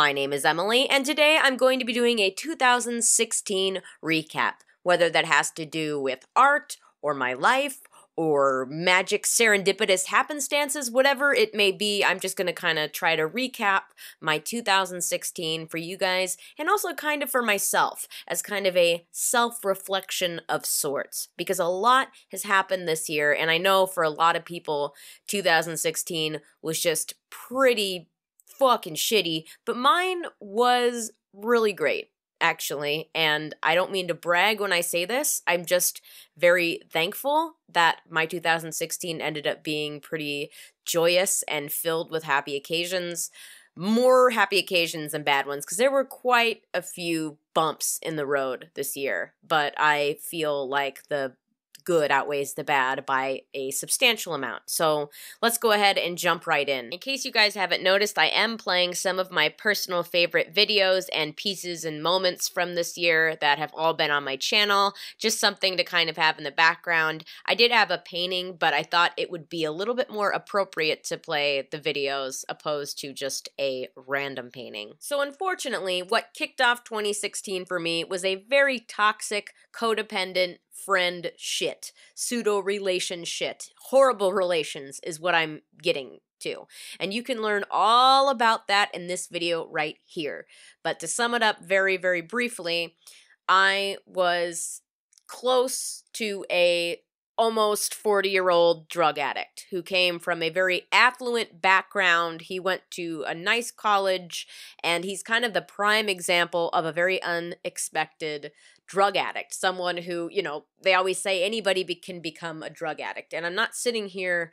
My name is Emily, and today I'm going to be doing a 2016 recap, whether that has to do with art or my life or magic serendipitous happenstances, whatever it may be. I'm just going to kind of try to recap my 2016 for you guys and also kind of for myself as kind of a self reflection of sorts because a lot has happened this year. And I know for a lot of people, 2016 was just pretty fucking shitty, but mine was really great actually. And I don't mean to brag when I say this. I'm just very thankful that my 2016 ended up being pretty joyous and filled with happy occasions. More happy occasions than bad ones, because there were quite a few bumps in the road this year. But I feel like the good outweighs the bad by a substantial amount. So let's go ahead and jump right in. In case you guys haven't noticed, I am playing some of my personal favorite videos and pieces and moments from this year that have all been on my channel. Just something to kind of have in the background. I did have a painting, but I thought it would be a little bit more appropriate to play the videos opposed to just a random painting. So unfortunately, what kicked off 2016 for me was a very toxic, codependent, friend shit, pseudo relation shit. Horrible relations is what I'm getting to. And you can learn all about that in this video right here. But to sum it up very, very briefly, I was close to a almost 40 year old drug addict who came from a very affluent background. He went to a nice college, and he's kind of the prime example of a very unexpected drug addict. Someone who, you know, they always say anybody be- can become a drug addict. And I'm not sitting here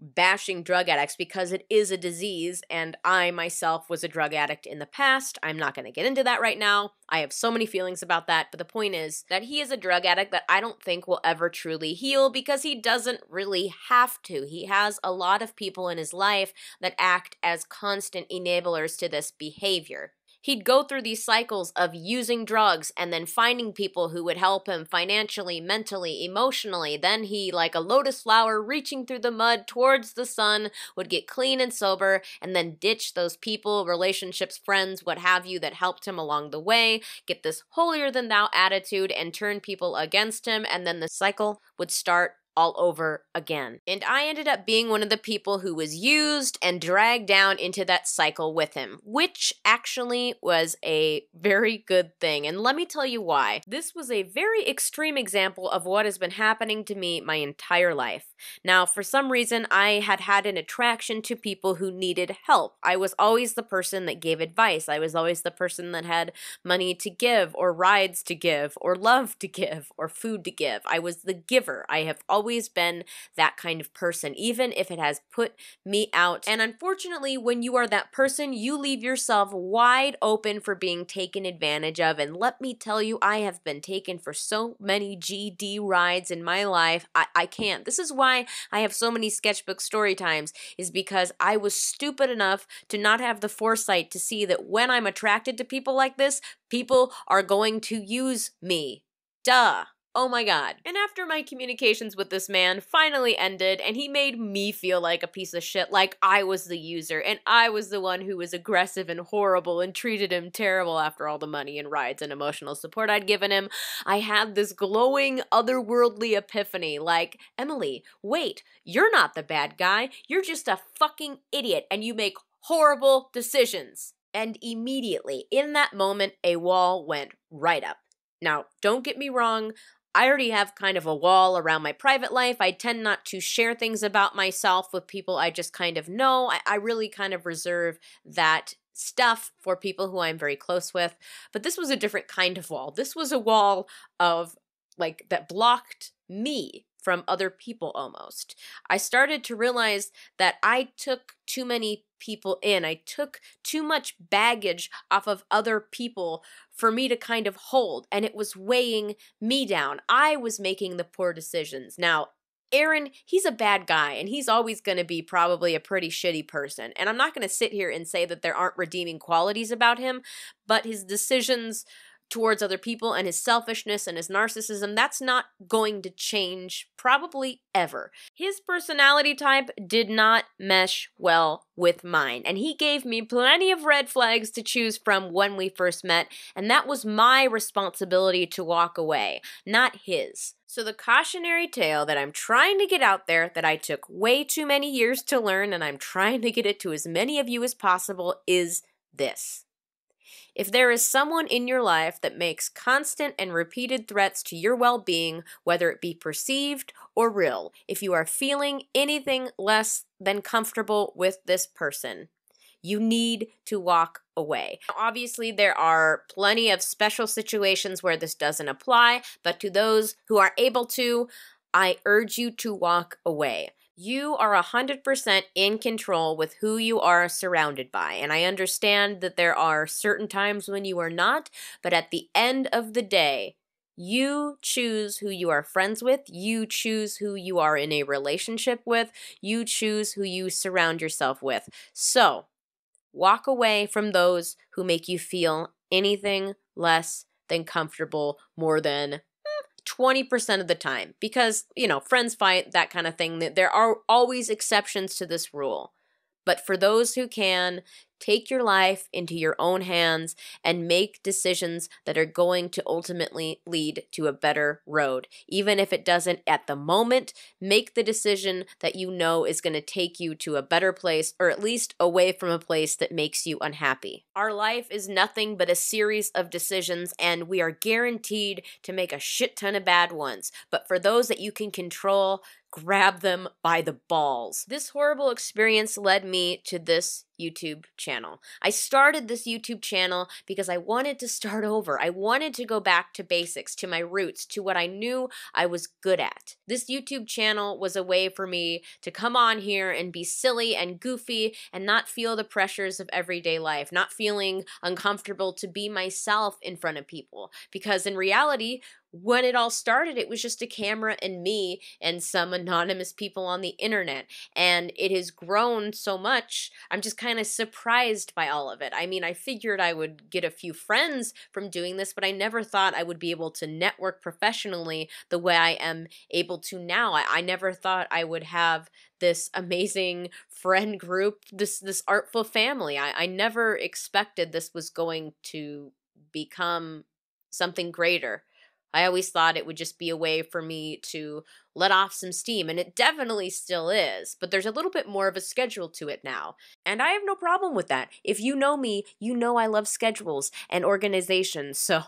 bashing drug addicts because it is a disease and I myself was a drug addict in the past. I'm not going to get into that right now. I have so many feelings about that, but the point is that he is a drug addict that I don't think will ever truly heal because he doesn't really have to. He has a lot of people in his life that act as constant enablers to this behavior he'd go through these cycles of using drugs and then finding people who would help him financially, mentally, emotionally. Then he, like a lotus flower reaching through the mud towards the sun, would get clean and sober and then ditch those people, relationships, friends, what have you, that helped him along the way, get this holier than thou attitude and turn people against him. And then the cycle would start all over again. And I ended up being one of the people who was used and dragged down into that cycle with him, which actually was a very good thing. And let me tell you why. This was a very extreme example of what has been happening to me my entire life. Now, for some reason, I had had an attraction to people who needed help. I was always the person that gave advice. I was always the person that had money to give, or rides to give, or love to give, or food to give. I was the giver. I have always always been that kind of person, even if it has put me out. And unfortunately, when you are that person, you leave yourself wide open for being taken advantage of. And let me tell you, I have been taken for so many GD rides in my life. I, I can't. This is why I have so many sketchbook story times, is because I was stupid enough to not have the foresight to see that when I'm attracted to people like this, people are going to use me. Duh. Oh my god. And after my communications with this man finally ended, and he made me feel like a piece of shit, like I was the user, and I was the one who was aggressive and horrible and treated him terrible after all the money and rides and emotional support I'd given him, I had this glowing, otherworldly epiphany like, Emily, wait, you're not the bad guy. You're just a fucking idiot, and you make horrible decisions. And immediately, in that moment, a wall went right up. Now, don't get me wrong, I already have kind of a wall around my private life. I tend not to share things about myself with people I just kind of know. I, I really kind of reserve that stuff for people who I'm very close with. But this was a different kind of wall. This was a wall of like that blocked me from other people almost. I started to realize that I took too many people in. I took too much baggage off of other people for me to kind of hold, and it was weighing me down. I was making the poor decisions. Now, Aaron, he's a bad guy, and he's always going to be probably a pretty shitty person. And I'm not going to sit here and say that there aren't redeeming qualities about him, but his decisions towards other people and his selfishness and his narcissism, that's not going to change probably ever. His personality type did not mesh well with mine, and he gave me plenty of red flags to choose from when we first met, and that was my responsibility to walk away, not his. So, the cautionary tale that I'm trying to get out there, that I took way too many years to learn, and I'm trying to get it to as many of you as possible, is this. If there is someone in your life that makes constant and repeated threats to your well being, whether it be perceived or real, if you are feeling anything less than comfortable with this person, you need to walk away. Obviously, there are plenty of special situations where this doesn't apply, but to those who are able to, I urge you to walk away. You are 100% in control with who you are surrounded by. And I understand that there are certain times when you are not, but at the end of the day, you choose who you are friends with. You choose who you are in a relationship with. You choose who you surround yourself with. So, walk away from those who make you feel anything less than comfortable more than 20% of the time because, you know, friends fight, that kind of thing. There are always exceptions to this rule. But for those who can, take your life into your own hands and make decisions that are going to ultimately lead to a better road. Even if it doesn't at the moment, make the decision that you know is going to take you to a better place or at least away from a place that makes you unhappy. Our life is nothing but a series of decisions, and we are guaranteed to make a shit ton of bad ones. But for those that you can control, grab them by the balls. This horrible experience led me to this YouTube channel. I started this YouTube channel because I wanted to start over. I wanted to go back to basics, to my roots, to what I knew I was good at. This YouTube channel was a way for me to come on here and be silly and goofy and not feel the pressures of everyday life, not feeling uncomfortable to be myself in front of people. Because in reality, when it all started, it was just a camera and me and some anonymous people on the internet. And it has grown so much. I'm just kind of surprised by all of it. I mean, I figured I would get a few friends from doing this, but I never thought I would be able to network professionally the way I am able to now. I, I never thought I would have this amazing friend group, this this artful family. I, I never expected this was going to become something greater. I always thought it would just be a way for me to let off some steam, and it definitely still is, but there's a little bit more of a schedule to it now. And I have no problem with that. If you know me, you know I love schedules and organization. So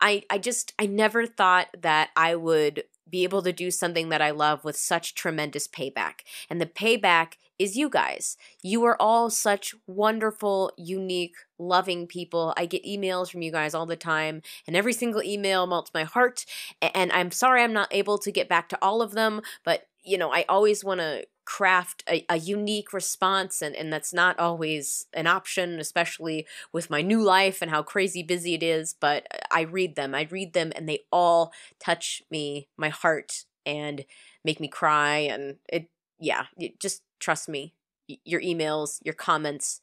I I just I never thought that I would be able to do something that I love with such tremendous payback. And the payback is you guys. You are all such wonderful, unique, loving people. I get emails from you guys all the time, and every single email melts my heart. And I'm sorry I'm not able to get back to all of them, but you know, I always want to craft a, a, unique response and, and that's not always an option especially with my new life and how crazy busy it is but uh, i read them i read them and they all touch me my heart and make me cry and it yeah it just trust me your emails your comments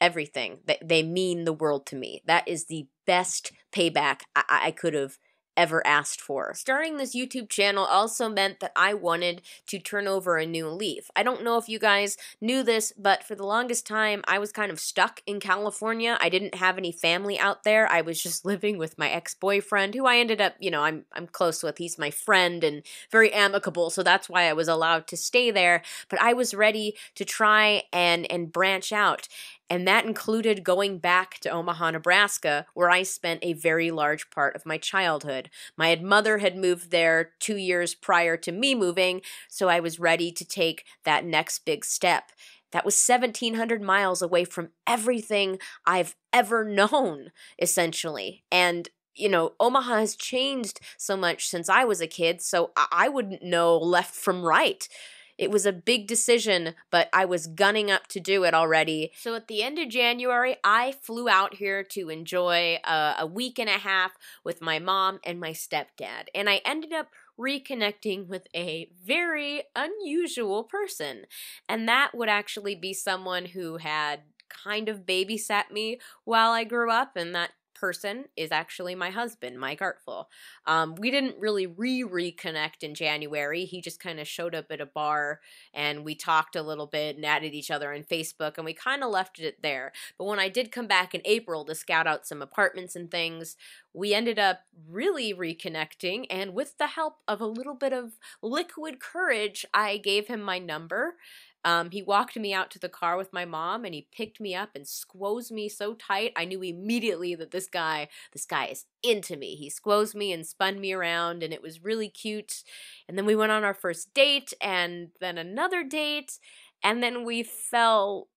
everything they, they mean the world to me. That is the best payback i, I could have ever asked for. Starting this YouTube channel also meant that I wanted to turn over a new leaf. I don't know if you guys knew this, but for the longest time, I was kind of stuck in California. I didn't have any family out there. I was just living with my ex-boyfriend, who I ended up, you know, I'm I'm close with. He's my friend and very amicable, so that's why I was allowed to stay there. But I was ready to try and and branch out and that included going back to Omaha, Nebraska, where I spent a very large part of my childhood. My mother had moved there two years prior to me moving, so I was ready to take that next big step. That was 1,700 miles away from everything I've ever known, essentially. And you know, Omaha has changed so much since I was a kid, so I wouldn't know left from right. It was a big decision, but I was gunning up to do it already. So at the end of January, I flew out here to enjoy a, a week and a half with my mom and my stepdad. And I ended up reconnecting with a very unusual person. And that would actually be someone who had kind of babysat me while I grew up, and that person is actually my husband, Mike Artful. Um, we didn't really re reconnect in January. He just kind of showed up at a bar and we talked a little bit and added each other on Facebook and we kind of left it there. But when I did come back in April to scout out some apartments and things, we ended up really reconnecting. And with the help of a little bit of liquid courage, I gave him my number um, he walked me out to the car with my mom and he picked me up and squoze me so tight. I knew immediately that this guy, this guy is into me. He squoze me and spun me around and it was really cute. And then we went on our first date and then another date. And then we fell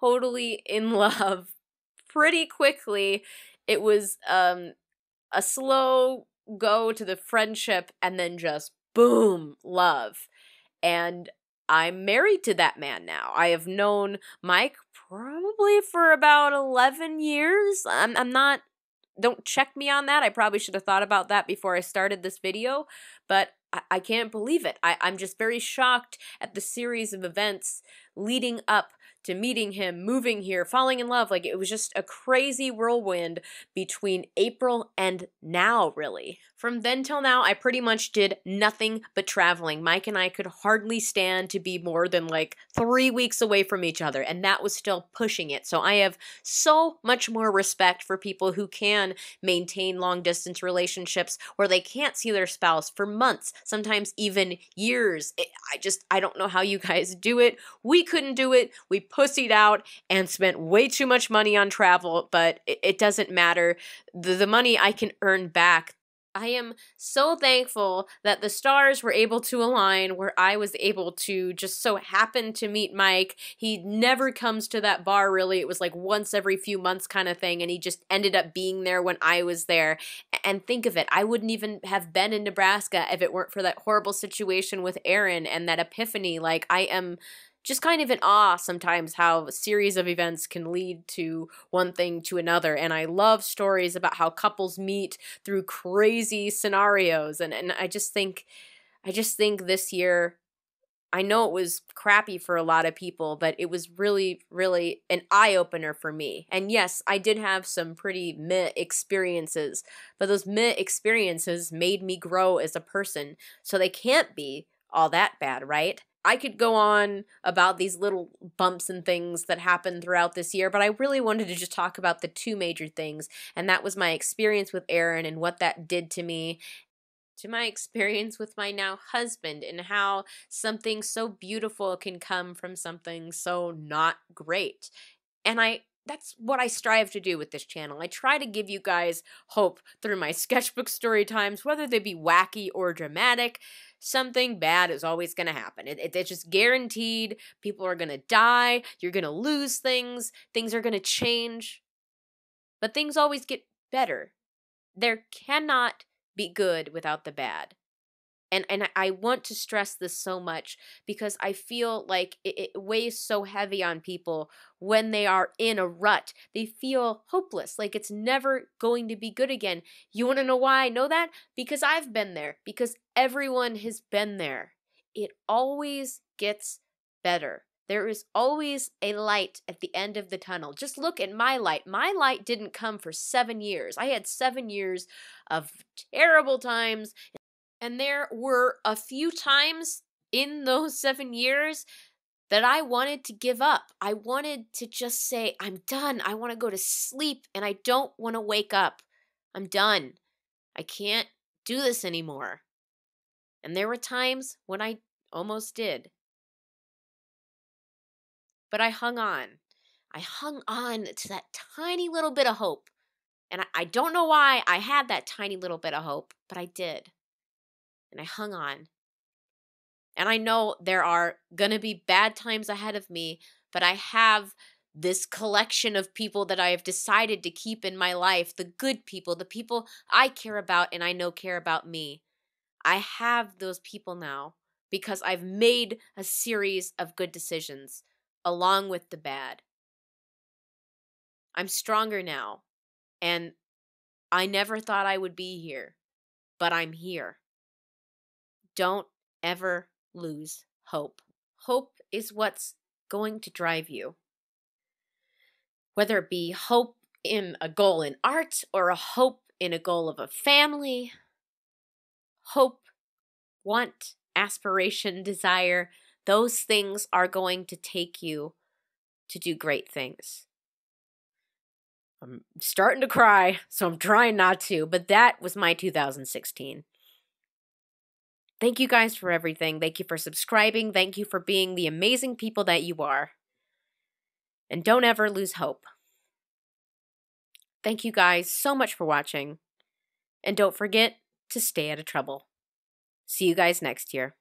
totally in love pretty quickly. It was um, a slow go to the friendship and then just boom, love. And I'm married to that man now. I have known Mike probably for about 11 years. I'm, I'm not, don't check me on that. I probably should have thought about that before I started this video, but I, I can't believe it. I, I'm just very shocked at the series of events leading up to meeting him, moving here, falling in love. Like it was just a crazy whirlwind between April and now, really. From then till now, I pretty much did nothing but traveling. Mike and I could hardly stand to be more than like three weeks away from each other, and that was still pushing it. So I have so much more respect for people who can maintain long distance relationships where they can't see their spouse for months, sometimes even years. I just, I don't know how you guys do it. We couldn't do it. We pussied out and spent way too much money on travel, but it, it doesn't matter. The, the money I can earn back I am so thankful that the stars were able to align where I was able to just so happen to meet Mike. He never comes to that bar really. It was like once every few months kind of thing and he just ended up being there when I was there. And think of it, I wouldn't even have been in Nebraska if it weren't for that horrible situation with Aaron and that epiphany. Like I am just kind of in awe sometimes how a series of events can lead to one thing to another. And I love stories about how couples meet through crazy scenarios. And, and I just think, I just think this year, I know it was crappy for a lot of people, but it was really, really an eye opener for me. And yes, I did have some pretty meh experiences, but those meh experiences made me grow as a person. So they can't be all that bad, right? I could go on about these little bumps and things that happened throughout this year, but I really wanted to just talk about the two major things, and that was my experience with Aaron and what that did to me, to my experience with my now husband, and how something so beautiful can come from something so not great. And I that's what I strive to do with this channel. I try to give you guys hope through my sketchbook story times, whether they be wacky or dramatic something bad is always going to happen. It, it, it's just guaranteed. People are going to die. You're going to lose things. Things are going to change. But things always get better. There cannot be good without the bad and and I want to stress this so much because I feel like it, it, weighs so heavy on people when they are in a rut. They feel hopeless, like it's never going to be good again. You want to know why I know that? Because I've been there. Because everyone has been there. It always gets better. There is always a light at the end of the tunnel. Just look at my light. My light didn't come for seven years. I had seven years of terrible times and there were a few times in those seven years that I wanted to give up. I wanted to just say, I'm done. I want to go to sleep and I don't want to wake up. I'm done. I can't do this anymore. And there were times when I almost did. But I hung on. I hung on to that tiny little bit of hope. And I, I don't know why I had that tiny little bit of hope, but I did and I hung on. And I know there are going to be bad times ahead of me, but I have this collection of people that I have decided to keep in my life the good people, the people I care about and I know care about me. I have those people now because I've made a series of good decisions along with the bad. I'm stronger now, and I never thought I would be here, but I'm here. Don't ever lose hope. Hope is what's going to drive you. Whether it be hope in a goal in art or a hope in a goal of a family, hope, want, aspiration, desire, those things are going to take you to do great things. I'm starting to cry, so I'm trying not to, but that was my 2016. Thank you guys for everything. Thank you for subscribing. Thank you for being the amazing people that you are. And don't ever lose hope. Thank you guys so much for watching. And don't forget to stay out of trouble. See you guys next year.